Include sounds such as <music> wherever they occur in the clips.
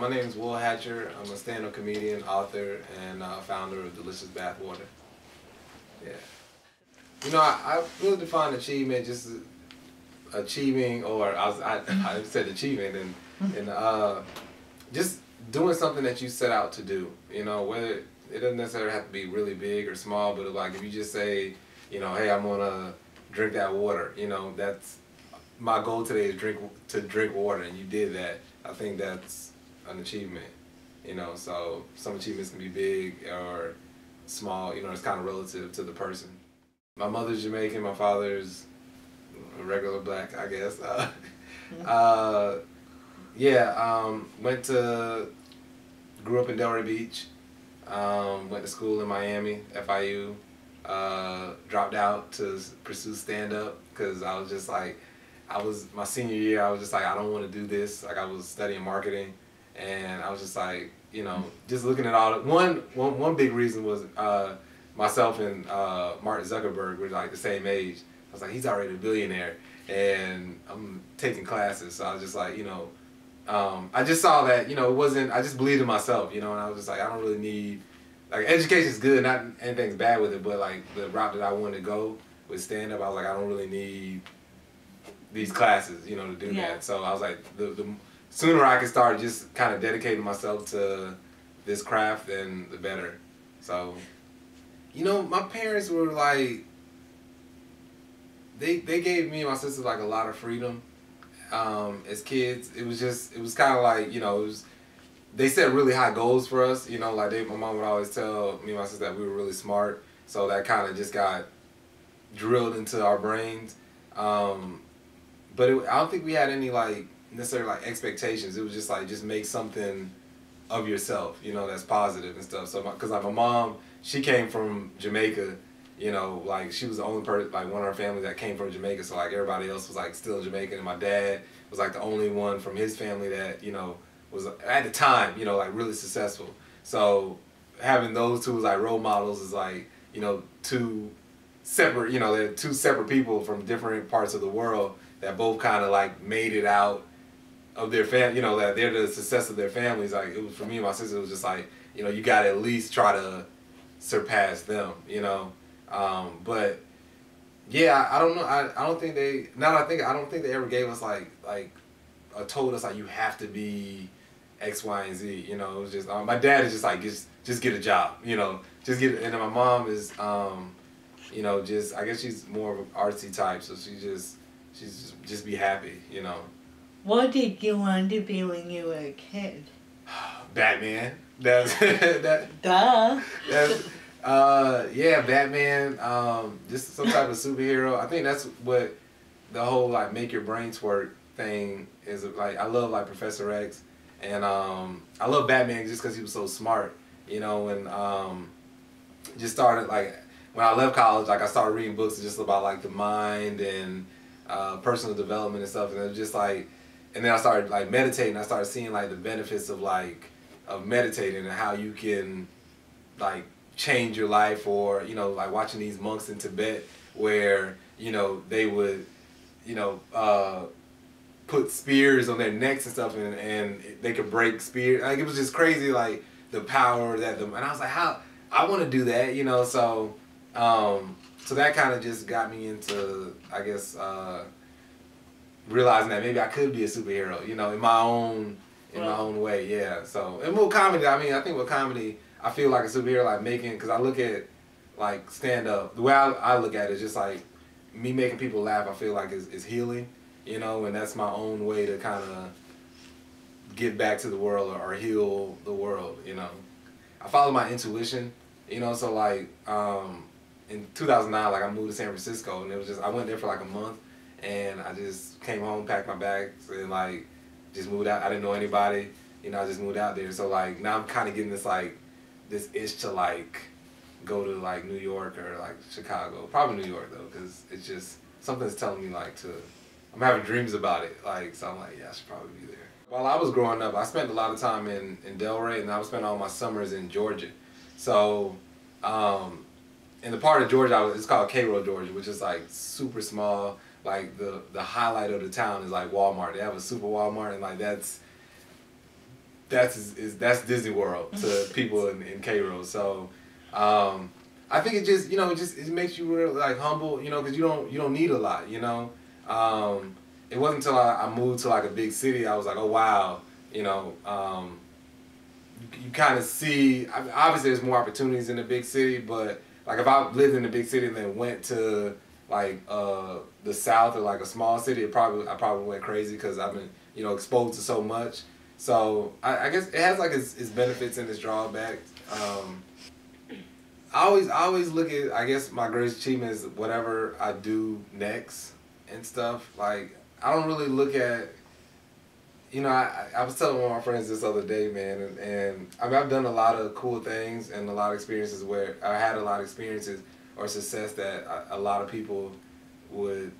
my name is Will Hatcher. I'm a stand-up comedian, author, and uh, founder of Delicious Bathwater. Yeah. You know, I, I really define achievement just achieving, or I, was, I, <laughs> I said achievement, and, and uh, just doing something that you set out to do. You know, whether it doesn't necessarily have to be really big or small, but like if you just say, you know, hey, I'm gonna drink that water. You know, that's my goal today is drink to drink water, and you did that. I think that's an achievement. You know, so some achievements can be big or small. You know, it's kind of relative to the person. My mother's Jamaican. My father's a regular black, I guess. <laughs> Uh, uh, yeah, um, went to grew up in Delray Beach. Um, went to school in Miami, FIU. Uh, dropped out to pursue stand up because I was just like, I was my senior year. I was just like, I don't want to do this. Like I was studying marketing, and I was just like, you know, just looking at all. The, one one one big reason was uh, myself and uh, Mark Zuckerberg were like the same age. I was like, he's already a billionaire, and I'm taking classes. So I was just like, you know, um, I just saw that, you know, it wasn't. I just believed in myself, you know, and I was just like, I don't really need. Like education is good, not anything's bad with it, but like the route that I wanted to go with stand up, I was like, I don't really need these classes, you know, to do yeah. that. So I was like, the, the sooner I can start just kind of dedicating myself to this craft, then the better. So, you know, my parents were like, they they gave me and my sister like a lot of freedom um, as kids. It was just it was kind of like you know it was. They set really high goals for us, you know. Like they, my mom would always tell me and my sister that we were really smart, so that kind of just got drilled into our brains. Um, but it, I don't think we had any like necessarily like expectations. It was just like just make something of yourself, you know, that's positive and stuff. So because like my mom, she came from Jamaica you know, like she was the only person, like one of her family that came from Jamaica. So like everybody else was like still Jamaican, and my dad was like the only one from his family that you know was at the time, you know, like really successful. So having those two like role models is like you know two separate, you know, they're two separate people from different parts of the world that both kind of like made it out of their fam, you know, that they're the success of their families. Like it was for me and my sister, it was just like you know you got to at least try to surpass them, you know. Um, but yeah, I don't know. I, I don't think they. Now I think, I don't think they ever gave us like like, told us like you have to be X, Y, and Z. You know, it was just um, my dad is just like just just get a job. You know, just get. And my mom is, um, you know, just I guess she's more of an artsy type, so she just she's just, just be happy. You know. What did you want to be when you were a kid? <sighs> Batman. That's <laughs> that. Duh. That's uh, yeah, Batman. Um, just some type of superhero. I think that's what the whole like make your brain twerk thing is like. I love like Professor X, and um, I love Batman just because he was so smart. You know, and um, just started like when I left college, like I started reading books just about like the mind and uh, personal development and stuff, and it was just like, and then I started like meditating. I started seeing like the benefits of like of meditating and how you can like change your life or you know like watching these monks in Tibet where you know they would you know uh, put spears on their necks and stuff and, and they could break spears like it was just crazy like the power that them and I was like how I want to do that you know so um, so that kind of just got me into I guess uh, realizing that maybe I could be a superhero you know in my own in my own way yeah so and with comedy I mean I think with comedy I feel like a superhero, like making, because I look at like stand up, the way I, I look at it is just like me making people laugh, I feel like is, is healing, you know, and that's my own way to kind of get back to the world or, or, heal the world, you know. I follow my intuition, you know, so like um, in 2009, like I moved to San Francisco and it was just, I went there for like a month and I just came home, packed my bags and like just moved out. I didn't know anybody, you know, I just moved out there. So like now I'm kind of getting this like, this itch to like go to like New York or like Chicago. Probably New York though, because it's just something's telling me like to. I'm having dreams about it, like so. I'm like, yeah, I should probably be there. While I was growing up, I spent a lot of time in in Delray, and I was spending all my summers in Georgia. So, um, in the part of Georgia, was, it's called Cairo, Georgia, which is like super small. Like the the highlight of the town is like Walmart. They have a super Walmart, and like that's that's is, that's Disney World to <laughs> people in, in Cairo. So um, I think it just you know it just it makes you really like humble, you know, because you don't you don't need a lot, you know. Um, it wasn't until I, I moved to like a big city I was like, oh wow, you know. Um, you, you kind of see I mean, obviously there's more opportunities in the big city, but like if I lived in a big city and then went to like uh, the south or like a small city, it probably I probably went crazy because I've been you know exposed to so much. So I, I guess it has like its, its benefits and its drawbacks. Um, I always I always look at I guess my greatest achievement is whatever I do next and stuff. Like I don't really look at you know, I, I was telling one of my friends this other day, man, and, and I mean, I've done a lot of cool things and a lot of experiences where I had a lot of experiences or success that a, a lot of people would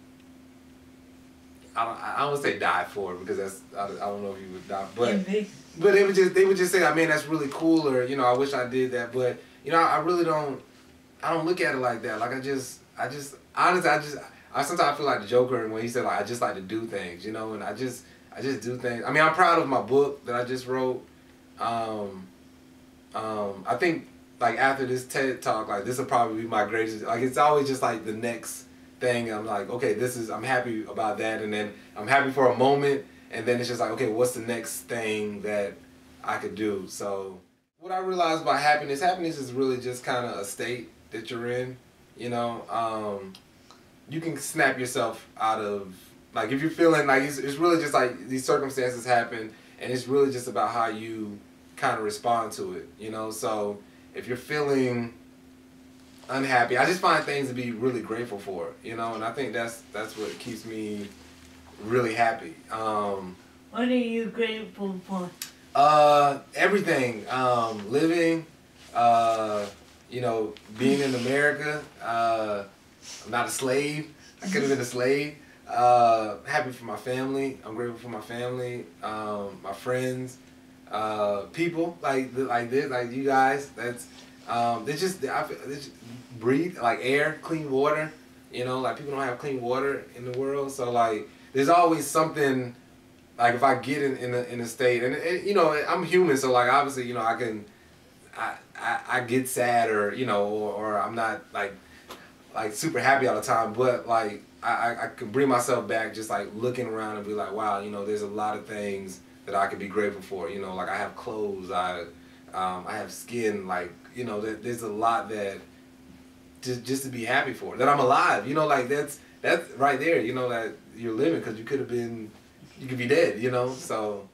I don't I don't say die for because that's I, I don't know if you would die, but but they would just they would just say, I mean, that's really cool, or you know, I wish I did that, but you know, I really don't I don't look at it like that. Like I just I just honestly I just I sometimes feel like the Joker when he said like I just like to do things, you know, and I just I just do things. I mean, I'm proud of my book that I just wrote. Um, um, I think like after this TED talk, like this will probably be my greatest. Like it's always just like the next thing. I'm like, okay, this is, I'm happy about that. And then I'm happy for a moment. And then it's just like, okay, what's the next thing that I could do? So what I realized about happiness, happiness is really just kind of a state that you're in, you know, um, you can snap yourself out of, like if you're feeling like, it's, it's really just like these circumstances happen and it's really just about how you kind of respond to it, you know? So if you're feeling unhappy. I just find things to be really grateful for, you know, and I think that's that's what keeps me really happy. Um, what are you grateful for? Uh, everything. Um, living. Uh, you know, being in America. Uh, I'm not a slave. I could have been a slave. Uh, happy for my family. I'm grateful for my family, um, my friends, uh, people like like this, like you guys. That's um, they just, they, they just breathe like air, clean water. You know, like people don't have clean water in the world, so like there's always something. Like if I get in in a, in a state, and, and you know I'm human, so like obviously you know I can, I, I, I get sad or you know or, or I'm not like like super happy all the time, but like I, I can bring myself back just like looking around and be like, wow, you know, there's a lot of things that I could be grateful for. You know, like I have clothes, I um, I have skin, like you know, there's a lot that just just to be happy for that I'm alive. You know, like that's that's right there. You know that you're living because you could have been, you could be dead. You know, so